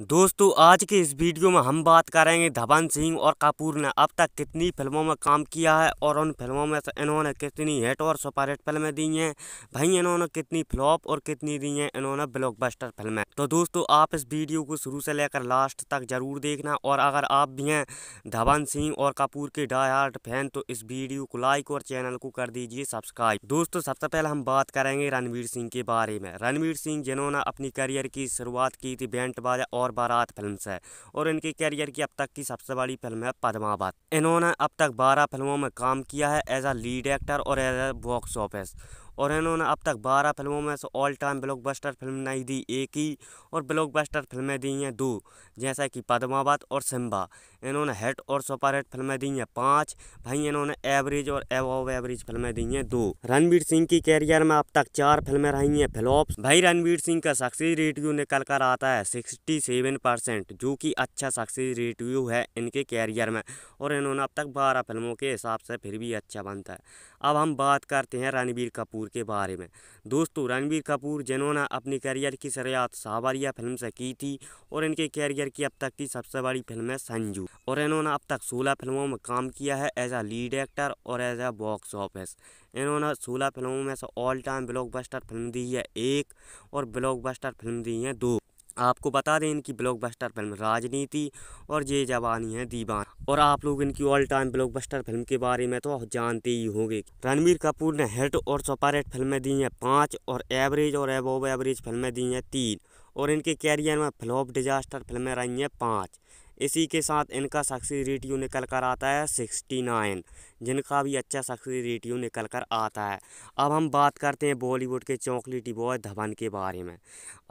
दोस्तों, आज के इस वीडियो में हम बात करेंगे धवन सिंह और कपूर ने अब तक कितनी फ़िल्मों में काम किया है और उन फ़िल्मों में से इन्होंने कितनी हिट और सुपरहिट फ़िल्में दी हैं। भाई, इन्होंने कितनी फ्लॉप और कितनी दी हैं इन्होंने ब्लॉकबस्टर फ़िल्में। तो दोस्तों, आप इस वीडियो को शुरू से लेकर लास्ट तक ज़रूर देखना और अगर आप भी हैं धवन सिंह और कपूर के डाई हार्ट फ़ैन तो इस वीडियो को लाइक और चैनल को कर दीजिए सब्सक्राइब दोस्तों, सबसे पहले हम बात करेंगे रणवीर सिंह के बारे में। रणवीर सिंह, जिन्होंने अपनी करियर की शुरुआत की थी बैंट बाजा और और बारात फ़िल्म से और इनके करियर की अब तक की सबसे बड़ी फ़िल्म है पद्मावत इन्होंने अब तक बारह फ़िल्मों में काम किया है एज अ लीड एक्टर और एज अ बॉक्स ऑफ़िस। और इन्होंने अब तक बारह फ़िल्मों में से ऑल टाइम ब्लॉकबस्टर फ़िल्म नहीं दी, एक ही, और ब्लॉकबस्टर फ़िल्में दी हैं दो, जैसा कि पद्मावत और सिम्बा। इन्होंने हिट और सुपर हिट फ़िल्में दी हैं पाँच भाई इन्होंने एवरेज और एवोव एवरेज फ़िल्में दी हैं दो। रणवीर सिंह की कैरियर में अब तक चार फ़िल्में रही हैं फ्लॉप्स भाई रणवीर सिंह का सक्सेस रेटियो निकल कर आता है सिक्सटी सेवन परसेंट जो कि अच्छा सक्सेस रेटियो है इनके कैरियर में, और इन्होंने अब तक बारह फ़िल्मों के हिसाब से फिर भी अच्छा बनता है। अब हम बात करते हैं रणबीर कपूर के बारे में। दोस्तों, रणबीर कपूर जिन्होंने अपनी करियर की शुरुआत सावरिया फ़िल्म से की थी और इनके कैरियर की अब तक की सबसे बड़ी फ़िल्म है संजू और इन्होंने अब तक सोलह फ़िल्मों में काम किया है एज ए लीड एक्टर और एज ए बॉक्स ऑफ़िस इन्होंने सोलह फ़िल्मों में से ऑल टाइम ब्लॉकबस्टर फ़िल्म दी है एक और ब्लॉकबस्टर फ़िल्म दी है दो। आपको बता दें इनकी ब्लॉकबस्टर फ़िल्म राजनीति और ये जवानी है दीवान। और आप लोग इनकी ऑल टाइम ब्लॉकबस्टर फ़िल्म के बारे में तो जानते ही होंगे। रणबीर कपूर ने हिट और सुपर हिट फ़िल्में दी हैं पाँच और एवरेज और एबोव एवरेज फ़िल्में दी हैं तीन। और इनके कैरियर में फ्लॉप डिजास्टर फ़िल्में रही हैं पाँच। इसी के साथ इनका सक्सेस रेटियो निकल कर आता है सिक्सटी नाइन, जिनका भी अच्छा सक्सेस रेटियो निकल कर आता है। अब हम बात करते हैं बॉलीवुड के चॉकलेटी बॉय धवन के बारे में।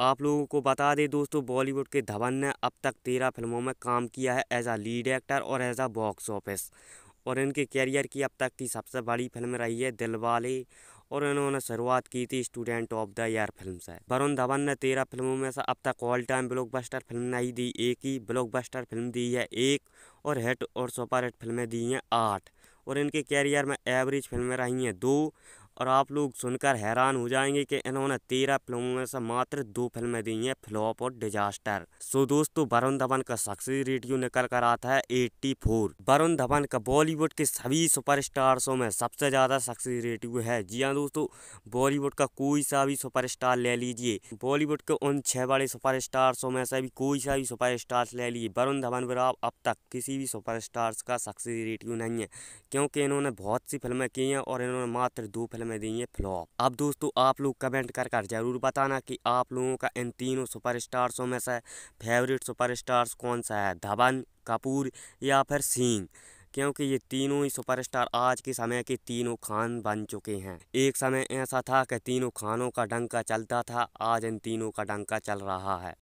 आप लोगों को बता दें दोस्तों, बॉलीवुड के धवन ने अब तक तेरह फ़िल्मों में काम किया है एज आ लीड एक्टर और एज आ बॉक्स ऑफ़िस और इनके कैरियर की अब तक की सबसे बड़ी फ़िल्म रही है दिलवाले और इन्होंने शुरुआत की थी student of the year film से। वरुण धवन ने तेरह फ़िल्मों में से अब तक ऑल टाइम ब्लॉकबस्टर फ़िल्म नहीं दी, एक ही ब्लॉकबस्टर फ़िल्म दी है, एक और हिट और सुपर हिट फ़िल्में दी हैं आठ। और इनके कैरियर में एवरेज फ़िल्में रही हैं दो और आप लोग सुनकर हैरान हो जाएँगे कि इन्होंने तेरह फ़िल्मों में से मात्र दो फ़िल्में दी हैं, फ्लॉप और डिजास्टर। सो दोस्तों, वरुण धवन का सक्सेस रेटियो निकल कर आता है, एट्टी फोर। वरुण धवन का बॉलीवुड के सभी सुपरस्टार्सों में सबसे ज़्यादा सक्सेस रेटियो है। जी हाँ दोस्तों, बॉलीवुड का कोई सा भी सुपरस्टार ले लीजिए, बॉलीवुड के उन छह बड़े सुपरस्टार्सों में से भी कोई सा भी सुपरस्टार्स ले लीजिए, वरुण धवन बिराव अब तक किसी भी सुपरस्टार्स का सक्सेस रेटियो नहीं है, क्योंकि इन्होंने बहुत सी फ़िल्में की हैं और इन्होंने मात्र दो फ़िल्म में देंगे फ्लॉप अब दोस्तों, आप लोग कमेंट कर कर ज़रूर बताना कि आप लोगों का इन तीनों सुपरस्टार्सों में से फेवरेट सुपरस्टार्स कौन सा है, धवन, कपूर या फिर सिंह? क्योंकि ये तीनों ही सुपरस्टार आज के समय के तीनों खान बन चुके हैं। एक समय ऐसा था कि तीनों खानों का डंका चलता था, आज इन तीनों का डंका चल रहा है।